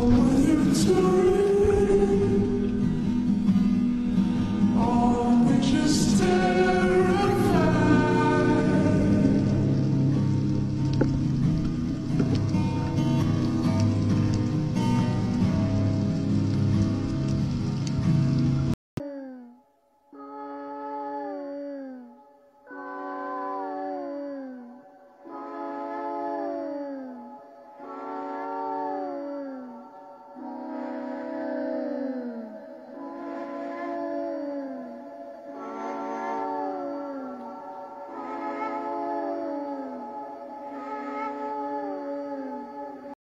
Come into